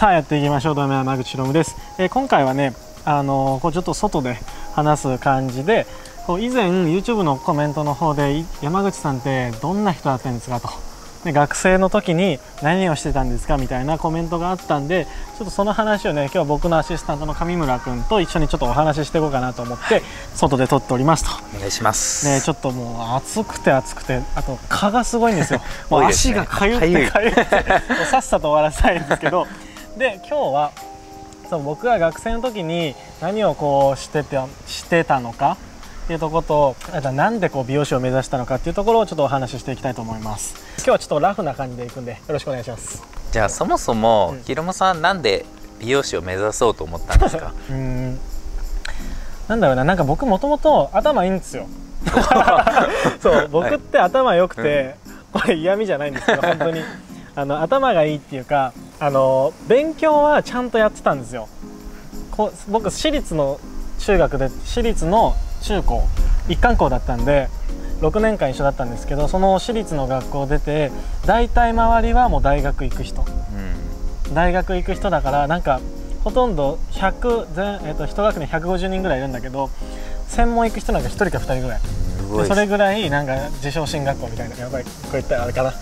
さあやっていきましょう。どうも山口ロです、えー、今回はねあのー、こうちょっと外で話す感じでこう以前 YouTube のコメントの方で山口さんってどんな人だったんですかと。で学生の時に何をしてたんですかみたいなコメントがあったんでちょっとその話をね今日は僕のアシスタントの上村君と一緒にちょっとお話ししていこうかなと思って外で撮っておりますと。お願いします。ねちょっともう暑くて暑くてあと蚊がすごいんですよ。もう足がかゆってかゆって さっさと終わらせたいんですけどで今日はそう僕が学生の時に何をこうしててしてたのかっていうところとなんでこう美容師を目指したのかっていうところをちょっとお話ししていきたいと思います。今日はちょっとラフな感じでいくんでよろしくお願いします。じゃあそもそも、うん、ひろもさんなんで美容師を目指そうと思ったんですか？うん。なんだろうななんか僕もともと頭いいんですよ。そう僕って頭良くて、うん、これ嫌味じゃないんですけど本当に。あの頭がいいっていうかあの勉強はちゃんとやってたんですよ。こ僕私立の中学で私立の中高一貫校だったんで6年間一緒だったんですけどその私立の学校出て大体周りはもう大学行く人、うん、大学行く人だからなんかほとんど100全、えー、と1学年150人ぐらいいるんだけど専門行く人なんか1人か2人ぐらいそれぐらいなんか自称進学校みたいなやばいこういったあれかな。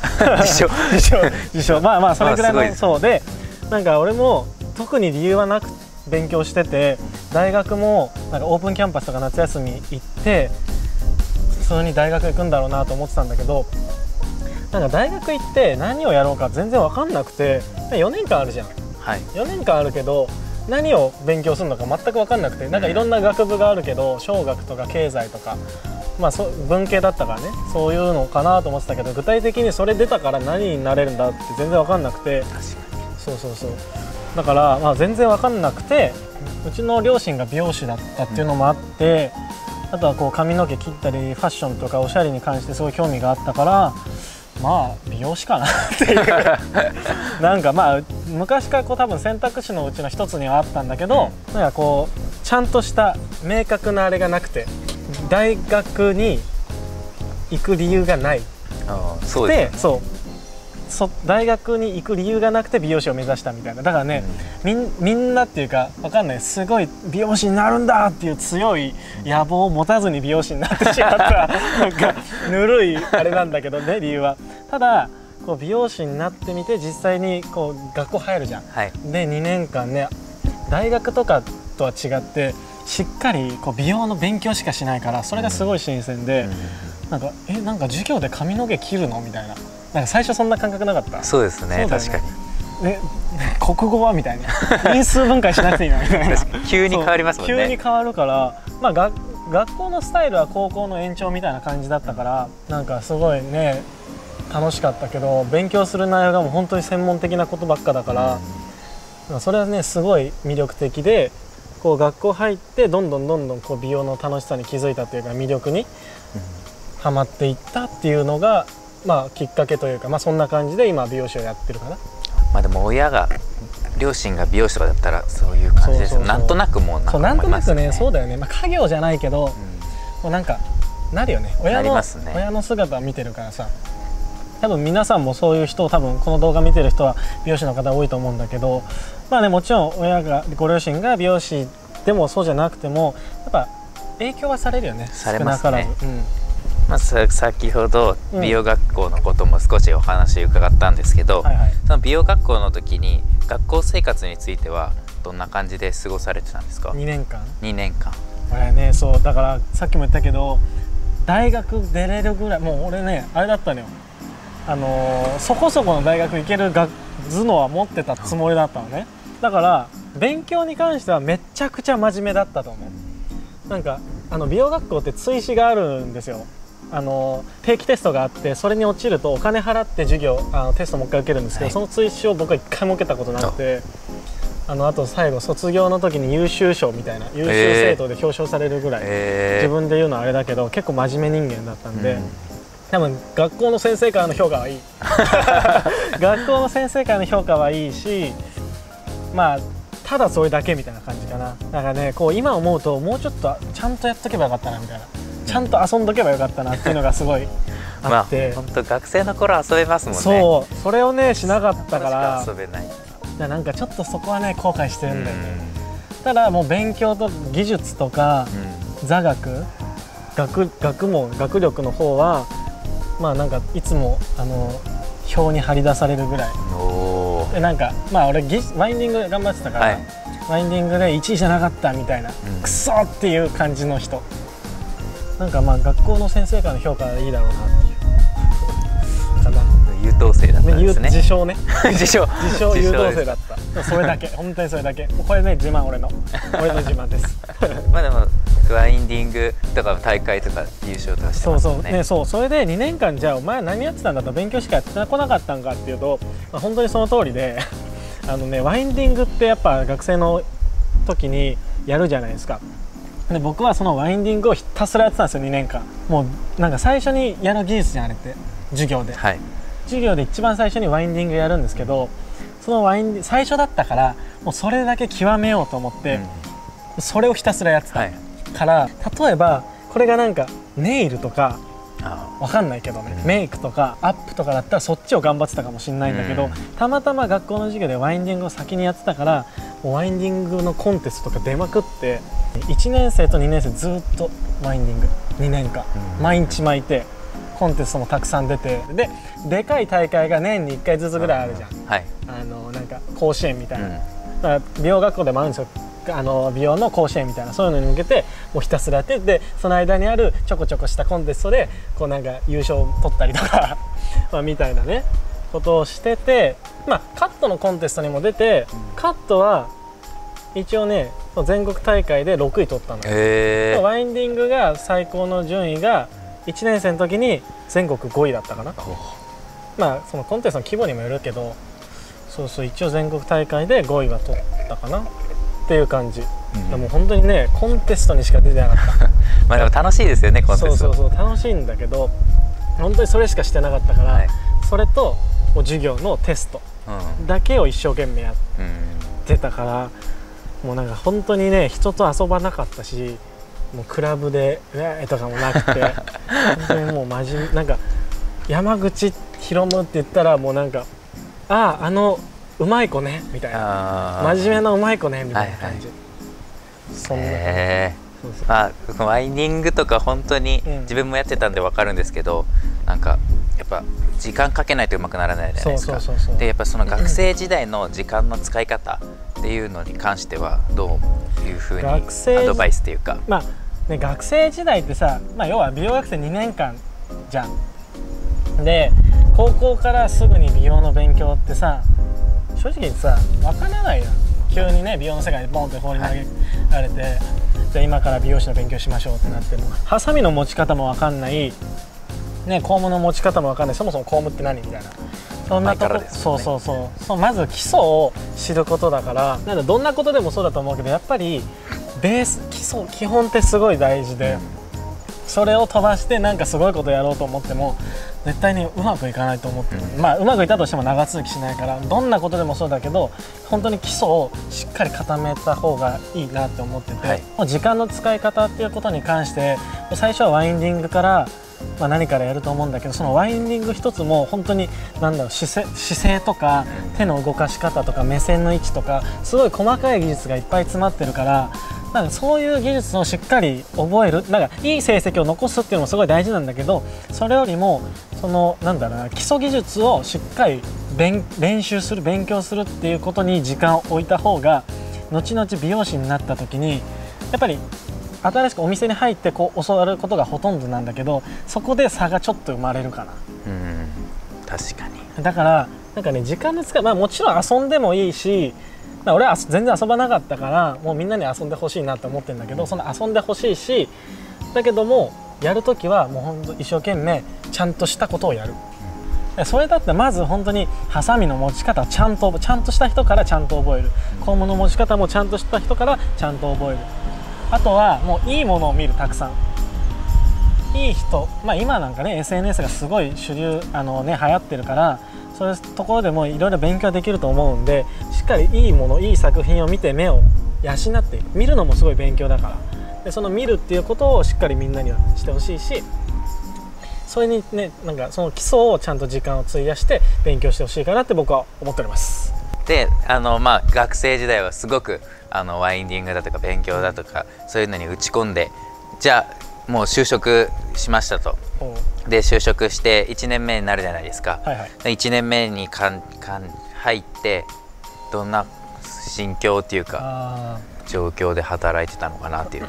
自称自称自称まあまあそれぐらいのそうでなんか俺も特に理由はなく勉強してて大学もなんかオープンキャンパスとか夏休み行って普通に大学行くんだろうなと思ってたんだけどなんか大学行って何をやろうか全然分かんなくて4年間あるじゃん、はい、4年間あるけど何を勉強するのか全く分かんなくてなんかいろんな学部があるけど小学とか経済とか、まあ、そ文系だったからね。そういうのかなと思ってたけど具体的にそれ出たから何になれるんだって全然分かんなくて。そうそうそう。だから、まあ、全然分かんなくてうちの両親が美容師だったっていうのもあって、うん、あとはこう髪の毛切ったりファッションとかおしゃれに関してすごい興味があったからまあ美容師かなっていう。なんかまあ昔からこう多分選択肢のうちの一つにはあったんだけど、うん、なんかこうちゃんとした明確なあれがなくて大学に行く理由がない。あそうで、ね、そう。そ大学に行く理由がなくて美容師を目指したみたいな。だからね、うん、みんなっていうかわかんない。すごい美容師になるんだっていう強い野望を持たずに美容師になってしまった。なんかぬるいあれなんだけどね理由は。ただこう美容師になってみて実際にこう学校入るじゃん。はい、で2年間ね大学とかとは違ってしっかりこう美容の勉強しかしないからそれがすごい新鮮で、うん、なんかえなんか授業で髪の毛切るの？みたいな。なんか最初そんな感覚なかった？そうですね、ね、確かに。え国語は？みたいな。因数分解しなくていいなみたいな。急に変わりますもんね。急に変わるからまあが学校のスタイルは高校の延長みたいな感じだったからなんかすごいね楽しかったけど勉強する内容がもう本当に専門的なことばっかだから、うん、それはねすごい魅力的でこう学校入ってどんどんどんどんこう美容の楽しさに気づいたというか魅力にはまっていったっていうのがまあ、きっかけというか、まあ、そんな感じで今美容師をやってるかな。まあ、でも親が両親が美容師とかだったらそういう感じですなんとなくもうなんか、ね、なんとなくねそうだよね、まあ、家業じゃないけど、うん、もうなんかなるよね。親の、ね、親の姿を見てるからさ。多分皆さんもそういう人多分この動画見てる人は美容師の方多いと思うんだけどまあねもちろん親がご両親が美容師でもそうじゃなくてもやっぱ影響はされるよねされますね、うん。まあ、先ほど美容学校のことも少しお話伺ったんですけど、うんはいはい、その美容学校の時に学校生活についてはどんな感じで過ごされてたんですか？2年間。2年間。これねそうだからさっきも言ったけど大学出れるぐらいもう俺ねあれだったのよ。あのー、そこそこの大学行ける頭脳は持ってたつもりだったのねだから勉強に関してはめちゃくちゃ真面目だったと思う。なんかあの美容学校って追試があるんですよ。あの定期テストがあってそれに落ちるとお金払って授業あのテストもう一回受けるんですけど、はい、その追試を僕は一回も受けたことなくてあのあと最後卒業の時に優秀賞みたいな優秀生徒で表彰されるぐらい、えー、自分で言うのはあれだけど結構真面目人間だったんで。うん。多分学校の先生からの評価はいい。学校の先生からの評価はいいしまあただそれだけみたいな感じかな。だからねこう今思うともうちょっとちゃんとやっとけばよかったなみたいな。ちゃんと遊んどけばよかったなっていうのがすごいあって、まあ、本当学生の頃遊べますもんね。そうそれをねしなかったから。遊べない。だなんかちょっとそこはね後悔してるんだよね、ただもう勉強と技術とか、座学学学問学力の方はまあなんかいつもあの表に張り出されるぐらいでなんかまあ俺ワインディング頑張ってたから、はい、ワインディングで1位じゃなかったみたいな、うん、クソっていう感じの人。なんかまあ学校の先生からの評価はいいだろうなっていう。かな優等生だったんですね。自称ね。自称。自称優等生だった。それだけ。本当にそれだけ。これね自慢俺の。俺の自慢です。まあでもワインディングとか大会とか優勝とかしてね。そうそう。ねそう。それで2年間じゃあお前何やってたんだと勉強しかやってこなかったんかっていうと、まあ、本当にその通りで あのねワインディングってやっぱ学生の時にやるじゃないですか。で僕はそのワインディングをひたすらやってたんですよ2年間。もうなんか最初にやる技術じゃんあれって。授業で、はい、授業で一番最初にワインディングやるんですけどそのワイン最初だったからもうそれだけ極めようと思って、うん、それをひたすらやってた、はいから例えばこれがなんかネイルとかわかんないけどね、メイクとかアップとかだったらそっちを頑張ってたかもしれないんだけど、うん、たまたま学校の授業でワインディングを先にやってたからワインディングのコンテストとか出まくって1年生と2年生ずっとワインディング。2年間、うん、毎日巻いてコンテストもたくさん出て。ででかい大会が年に1回ずつぐらいあるじゃん、はい、あのなんか甲子園みたいな、うん、だから美容学校でもあるんですよあの美容の甲子園みたいなそういうのに向けてもうひたすらやってでその間にあるちょこちょこしたコンテストでこうなんか優勝取ったりとか まあみたいなねことをしてて、まあ、カットのコンテストにも出てカットは一応ね全国大会で6位取ったのワインディングが最高の順位が1年生の時に全国5位だったかな。まあそのコンテストの規模にもよるけどそうそう一応全国大会で5位は取ったかなっていう感じ、うん、でも本当にねコンテストにしか出てなかった。まあでも楽しいですよねコンテストそうそうそう楽しいんだけど本当にそれしかしてなかったから、はい、それともう授業のテストだけを一生懸命やってたから、うん、もうなんか本当にね人と遊ばなかったしもうクラブで「えー」とかもなくて 本当にもう真面目なんか山口ひろむって言ったらもうなんか「あああのうまい子ねみたいな。真面目なうまい子ねみたいな感じ、はいはい、そんな。へまあワイニングとか本当に自分もやってたんで分かるんですけど、うん、なんかやっぱ時間かけないとうまくならないじゃないですか。でやっぱその学生時代の時間の使い方っていうのに関してはどういうふうにアドバイスっていうか。まあね学生時代ってさ、まあ、要は美容学生2年間じゃん。で高校からすぐに美容の勉強ってさ正直さ分からないや急にね美容の世界にボンって放り投げられて、はい、じゃあ今から美容師の勉強しましょうってなってもハサミの持ち方も分かんない。ねコームの持ち方も分かんない。そもそもコームって何みたいな。そんなとこ、ね、そうそうそう。そうまず基礎を知ることだからなんだどんなことでもそうだと思うけどやっぱりベース基礎基本ってすごい大事で、それを飛ばしてなんかすごいことやろうと思っても絶対にうまくいかないと思ってる、うん、まあうまくいったとしても長続きしないからどんなことでもそうだけど本当に基礎をしっかり固めた方がいいなって思ってて、はい、もう時間の使い方っていうことに関して最初はワインディングからまあ、何からやると思うんだけどそのワインディング一つも本当に何だろう姿勢姿勢とか手の動かし方とか目線の位置とかすごい細かい技術がいっぱい詰まってるからなんかそういう技術をしっかり覚えるなんかいい成績を残すっていうのもすごい大事なんだけどそれよりもそのなんだろうな基礎技術をしっかり練習する勉強するっていうことに時間を置いた方が後々美容師になった時にやっぱり新しくお店に入ってこう教わることがほとんどなんだけどそこで差がちょっと生まれるかな。うん確かに。だからなんかね時間の使いまあもちろん遊んでもいいし俺は全然遊ばなかったからもうみんなに遊んでほしいなって思ってるんだけどその遊んでほしいしだけどもやる時はもうほんと一生懸命ちゃんとしたことをやる。それだってまず本当にハサミの持ち方をちゃんとちゃんとした人からちゃんと覚える。コームの持ち方もちゃんとした人からちゃんと覚える。あとはもういいものを見るたくさんいい人。まあ今なんかね SNS がすごい主流あのね流行ってるからそういうところでもいろいろ勉強できると思うんでしっかりいいものいい作品を見て目を養って見るのもすごい勉強だから。でその見るっていうことをしっかりみんなにはしてほしいしそれにねなんかその基礎をちゃんと時間を費やして勉強してほしいかなって僕は思っております。であのまあ学生時代はすごくあのワインディングだとか勉強だとかそういうのに打ち込んでじゃあもう就職しましたと。で就職して1年目になるじゃないですか、はいはい、1年目にかんかん入ってどんな心境っていうか状況で働いてたのかなっていうの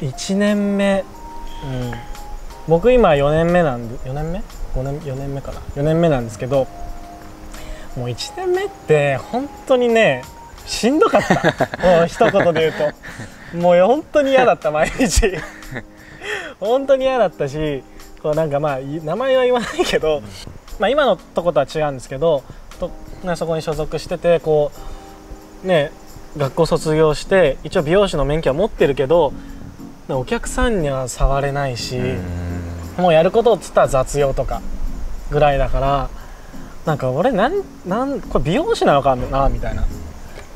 1 年目、うん、僕今4年目なんで4年目？5年4年目かな。4年目なんですけどもう1年目って本当にねしんどかった。もう一言で言うと。もう本当に嫌だった毎日 本当に嫌だったしこうなんかまあ名前は言わないけど、まあ、今のとことは違うんですけどと、ね、そこに所属しててこうね学校卒業して一応美容師の免許は持ってるけどお客さんには触れないしもうやることっつったら雑用とかぐらいだからなんか俺なんなんこれ美容師なのかなみたいな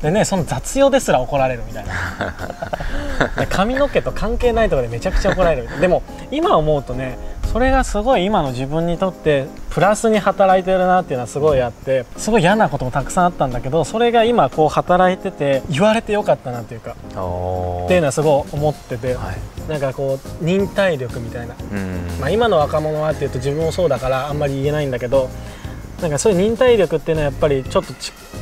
でねその雑用ですら怒られるみたいな。髪の毛と関係ないところでめちゃくちゃ怒られるでも今思うとねそれがすごい今の自分にとってプラスに働いてるなっていうのはすごいあってすごい嫌なこともたくさんあったんだけどそれが今こう働いてて言われてよかったなっていうかっていうのはすごい思ってて、はい、なんかこう忍耐力みたいな、まあ、今の若者はっていうと自分もそうだからあんまり言えないんだけどなんかそういう忍耐力っていうのはやっぱりちょっと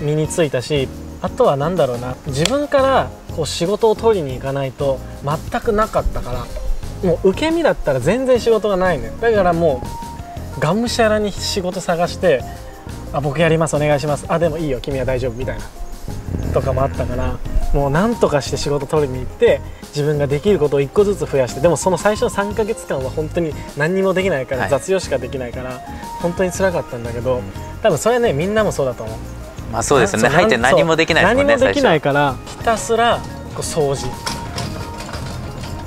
身についたしあとは何だろうな。自分からこう仕事を取りに行かないと全くなかったから。もう受け身だったら全然仕事がないねだからもうがむしゃらに仕事探して「あ僕やりますお願いします」あ「でもいいよ君は大丈夫」みたいな。とかもあったから。もう何とかして仕事取りに行って自分ができることを1個ずつ増やしてでもその最初の3か月間は本当に何にもできないから、雑用しかできないから本当につらかったんだけど多分それねみんなもそうだと思うまあそうですね。入って何もできないですもんね何もできないからひたすらこう掃除。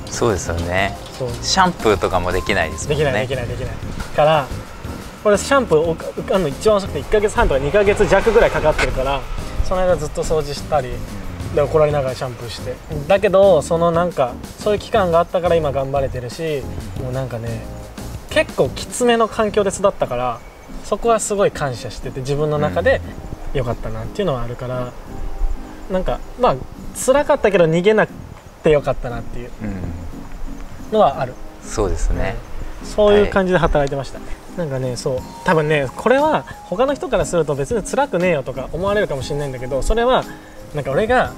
そうですよね。シャンプーとかもできないですもんね。できないできないできない。からこれシャンプーあの一番遅くて1か月半とか2か月弱ぐらいかかってるからその間ずっと掃除したりで怒られながらシャンプーして。だけどそのなんかそういう期間があったから今頑張れてるしもうなんかね結構きつめの環境で育ったからそこはすごい感謝してて自分の中で良かったなっていうのはあるからなんかまあ辛かったけど逃げなくてよかったなっていうのはある、うん、そうですね、そういう感じで働いてました、はい、なんかねそう。多分ねこれは他の人からすると別に辛くねえよとか思われるかもしれないんだけどそれはなんか俺が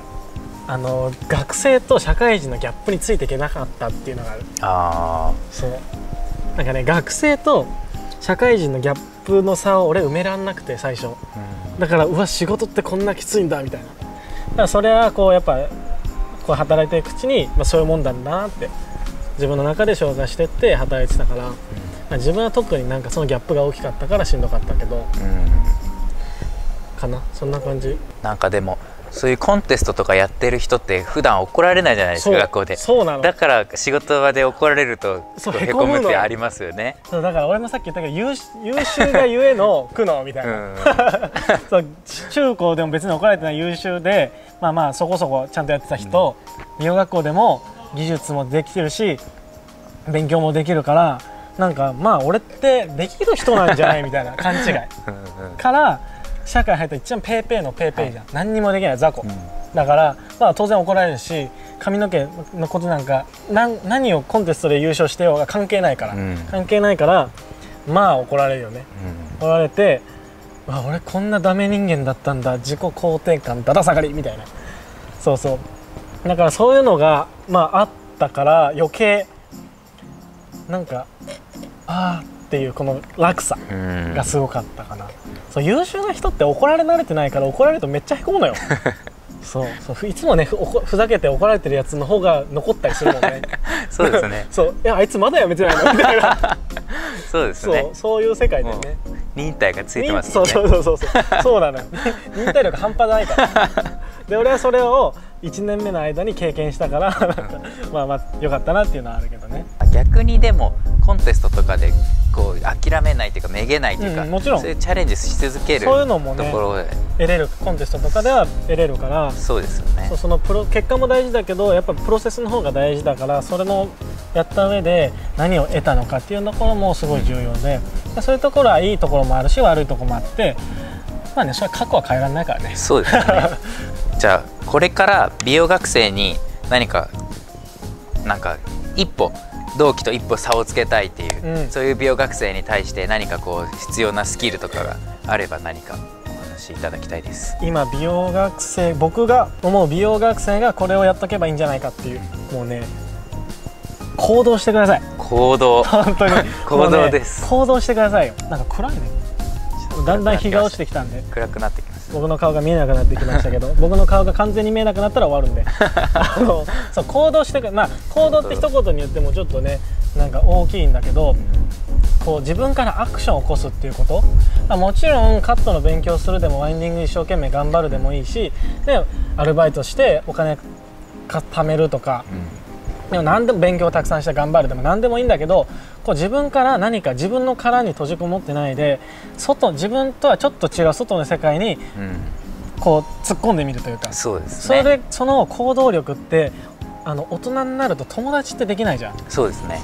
あの学生と社会人のギャップについていけなかったっていうのがある。あそう。なんかね学生と社会人のギャップの差を俺埋めらんなくて最初、うん、だからうわ仕事ってこんなきついんだみたいな。だからそれはこうやっぱこう働いていくうちに、まあ、そういうもんだなって自分の中で消化してって働いてたから、うん、自分は特になんかそのギャップが大きかったからしんどかったけど、うん、かな。そんな感じ。なんかでもそういうコンテストとかやってる人って普段怒られないじゃないですか学校で。そうなの。だから仕事場で怒られるとへこむってありますよね。そうだから俺もさっき言ったけど優優秀がゆえの苦悩みたいな、うん、そう中高でも別に怒られてない優秀でまあまあそこそこちゃんとやってた人、うん、美容学校でも技術もできてるし勉強もできるからなんかまあ俺ってできる人なんじゃないみたいな勘違いから社会入ったら一番ペーペーのペーペーじゃん、はい、何にもできない雑魚、うん、だから、まあ、当然怒られるし髪の毛のことなんか何何をコンテストで優勝してようが関係ないから、うん、関係ないからまあ怒られるよね、うん、怒られてあ俺こんなダメ人間だったんだ。自己肯定感だだ下がりみたいな。そうそう。だからそういうのがまああったから余計なんかああっていうこの落差がすごかったかな、そう優秀な人って怒られ慣れてないから怒られるとめっちゃへこむのよ。そう。そういつもねふふざけて怒られてるやつの方が残ったりするもんね。そうですね。そう。いやあいつまだやめてないの？みたいな。そうですね。そう。そういう世界だよね忍耐がついてますね。そうそうそうそうそう。なのよ。忍耐力半端ないから。で俺はそれを1年目の間に経験したからまあまあよかったなっていうのはあるけどね逆にでもコンテストとかでこう諦めないというかめげないというか、うん、もちろん。そういうチャレンジし続けるそういうのもねところで。得れるコンテストとかでは得れるからそうですよね。そのプロ結果も大事だけどやっぱプロセスの方が大事だからそれのやった上で何を得たのかっていうところもすごい重要で、うん、そういうところはいいところもあるし悪いところもあってまあねそれは過去は変えられないからね。そうですね。じゃあこれから美容学生に何かなんか一歩同期と一歩差をつけたいっていう、うん、そういう美容学生に対して何かこう必要なスキルとかがあれば何かお話しいただきたいです。今美容学生僕が思う美容学生がこれをやっとけばいいんじゃないかっていうもうね行動してください。行動。本当に。行動です、ね、行動してくださいよ。なんか暗いね。だんだん日が落ちてきたんで。暗くなってき僕の顔が見えなくなってきましたけど 僕の顔が完全に見えなくなったら終わるんで。あのそう行動してまあ行動って一言に言ってもちょっとねなんか大きいんだけどこう自分からアクションを起こすっていうこと。あもちろんカットの勉強するでもワインディング一生懸命頑張るでもいいしでアルバイトしてお金貯めるとか、うん、でも何でも勉強をたくさんして頑張るでも何でもいいんだけどこう自分から何か自分の殻に閉じこもってないで外自分とはちょっと違う外の世界に、こう突っ込んでみるというか。そうです、ね、それでその行動力ってあの大人になると友達ってできないじゃん。そうですね。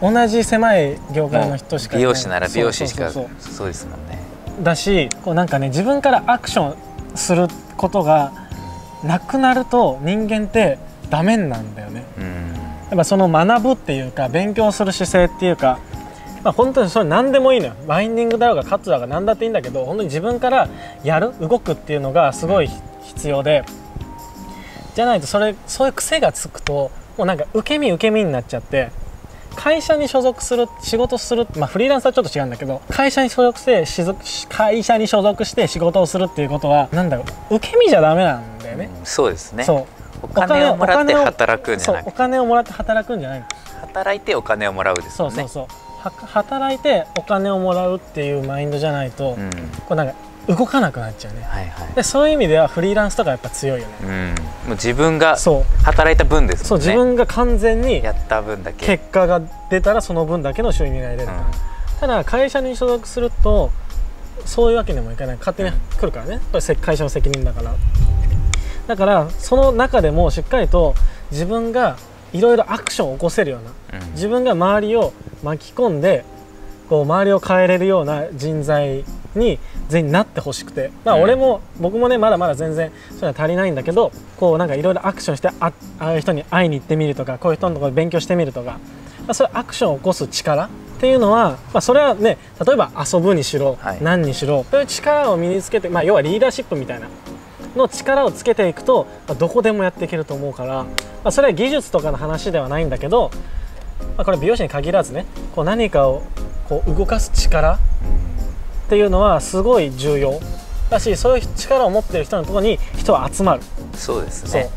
同じ狭い業界の人しか美容師なら美容師しかそうですもんね。だしこうなんかね自分からアクションすることがなくなると人間ってダメなんだよね、うん、やっぱその学ぶっていうか勉強する姿勢っていうかまあ、本当にそれ何でもいいのよ。バインディングだろうがカットだろうが何だっていいんだけど本当に自分からやる動くっていうのがすごい必要で。じゃないとそれそういう癖がつくともうなんか受け身受け身になっちゃって会社に所属する仕事するまあフリーランスはちょっと違うんだけど会社に所属して会社に所属して仕事をするっていうことはなんだろう受け身じゃダメなんだよね、うん、そうですね。そうお金をもらって働くんじゃない。お金をもらって働くんじゃない働いてお金をもらうですね。そうそうそう。働いてお金をもらうっていうマインドじゃないと、うん、こうなんか動かなくなっちゃうね、はいはい、でそういう意味ではフリーランスとかやっぱ強いよね、うん、もう自分が働いた分ですもんね。そう自分が完全にやった分だけ。結果が出たらその分だけの収入が得れるから、うん、ただ会社に所属するとそういうわけにもいかない。勝手に来るからね。これ会社の責任だからだからその中でもしっかりと自分がいろいろアクションを起こせるような、うん、自分が周りを巻き込んでこう周りを変えれるような人材に全員なってほしくて、まあ、俺も、うん、僕もねまだまだ全然そういうのは足りないんだけどこうなんかいろいろアクションしてあああいう人に会いに行ってみるとかこういう人のところで勉強してみるとか、まあ、そういうアクションを起こす力っていうのは、まあ、それはね例えば遊ぶにしろ、はい、何にしろそういう力を身につけて、まあ、要はリーダーシップみたいなの力をつけていくと、まあ、どこでもやっていけると思うから、まあ、それは技術とかの話ではないんだけど、まあ、これ美容師に限らずねこう何かをこう動かす力っていうのはすごい重要。だしそういう力を持ってる人のところに人は集まる。そうですね。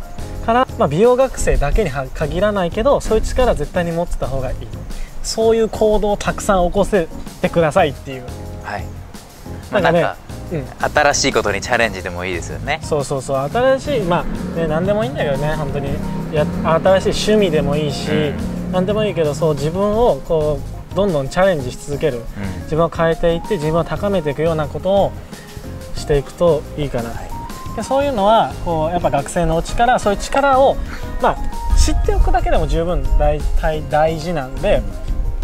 から、まあ、美容学生だけに限らないけどそういう力は絶対に持ってた方がいい。そういう行動をたくさん起こせてくださいっていう。はい。なんかねうん、新しいことにチャレンジでもいいですよね。そうそうそう。新しいまあね何でもいいんだけどね本当に。や新しい趣味でもいいし、うん、何でもいいけどそう自分をこうどんどんチャレンジし続ける、うん、自分を変えていって自分を高めていくようなことをしていくといいかな、はい、でそういうのはこうやっぱ学生のうちからそういう力を、まあ、知っておくだけでも十分大大事なんで、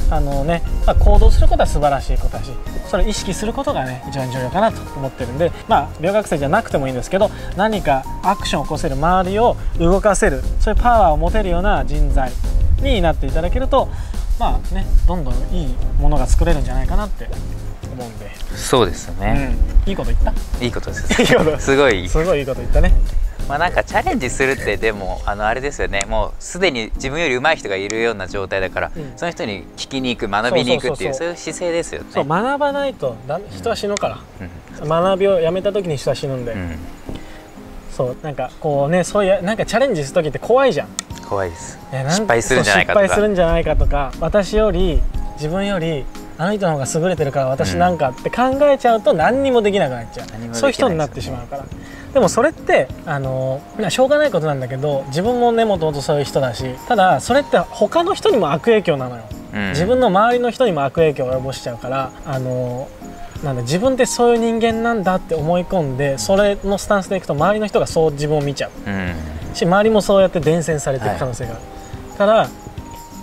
あのねまあ、行動することは素晴らしいことだしそれを意識することがね一番重要かなと思ってるんでまあ病学生じゃなくてもいいんですけど何かアクションを起こせる周りを動かせるそういうパワーを持てるような人材になっていただけるとまあねどんどんいいものが作れるんじゃないかなって思うんで。そうですね、うん、いいこと言った？いいことです。すごい。すごいいいこと言ったねまあなんかチャレンジするってでもあのあれですよね。もうすでに自分より上手い人がいるような状態だから、うん、その人に聞きに行く学びに行くっていうそういう姿勢ですよね。そう学ばないとだ人は死ぬから、うん、学びをやめた時に人は死ぬんで、うん、そうなんかこうねそういうなんかチャレンジする時って怖いじゃん。怖いです。失敗するんじゃないかとか。失敗するんじゃないかとか私より自分よりあの人の方が優れてるから私なんかって考えちゃうと何にもできなくなっちゃう、うん、そういう人になってしまうからでもそれってあのしょうがないことなんだけど自分もねもともとそういう人だしただそれって他の人にも悪影響なのよ、うん、自分の周りの人にも悪影響を及ぼしちゃうからあのなんだ自分ってそういう人間なんだって思い込んでそれのスタンスでいくと周りの人がそう自分を見ちゃう、うん。し周りもそうやって伝染されていく可能性がある、はい、から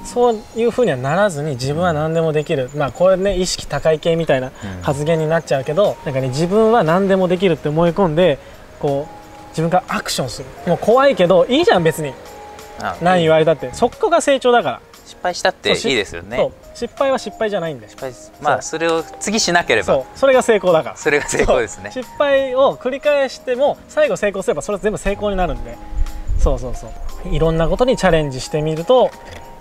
そういうふうにはならずに自分は何でもできる。まあこれね意識高い系みたいな発言になっちゃうけど、うん、なんかね自分は何でもできるって思い込んでこう自分がアクションする。もう怖いけどいいじゃん別に。何言われたって。そこが成長だから。失敗したっていいですよね。失敗は失敗じゃないんで。失敗まあそれを次しなければ。それが成功だから。それが成功ですね。失敗を繰り返しても最後成功すればそれ全部成功になるんで。そうそうそう。いろんなことにチャレンジしてみると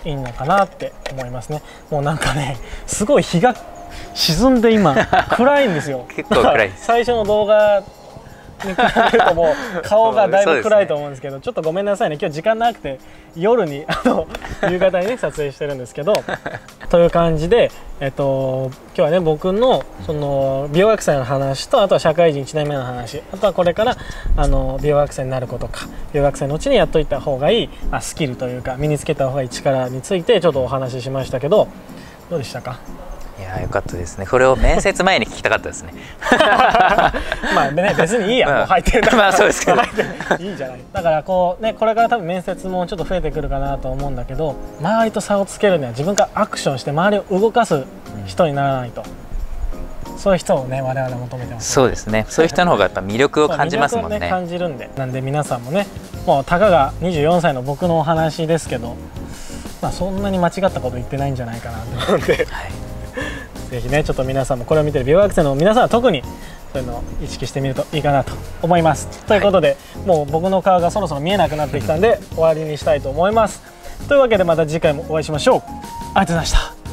いいのかなって思いますね。もうなんかねすごい日が沈んで今 暗いんですよ。結構暗い 最初の動画に比べるともう顔がだいぶ暗いと思うんですけど、ね、ちょっとごめんなさいね。今日時間なくて夜にあの夕方にね撮影してるんですけど という感じで、えっと、今日はね僕のその美容学生の話とあとは社会人1年目の話。あとはこれからあの美容学生になることか美容学生のうちにやっといた方がいい、まあ、スキルというか身につけた方がいい力についてちょっとお話ししましたけどどうでしたか？いやよかったですね。これを面接前に聞きたかったですね。まあね別にいいや、もう入ってるまあそうですけど。いいじゃない。だからこうねこれから多分面接もちょっと増えてくるかなと思うんだけど周りと差をつけるには自分がアクションして周りを動かす人にならないと、うん、そういう人をね我々求めてます、そうですね。そういう人の方がやっぱ魅力を感じますもんね。ね感じるんで。なんで皆さんもねもうたかが24歳の僕のお話ですけどまあそんなに間違ったこと言ってないんじゃないかなと思って、はいぜひねちょっと皆さんもこれを見てる美容学生の皆さんは特にそういうのを意識してみるといいかなと思います。ということで、もう僕の顔がそろそろ見えなくなってきたんで終わりにしたいと思います。というわけでまた次回もお会いしましょう。ありがとうございました。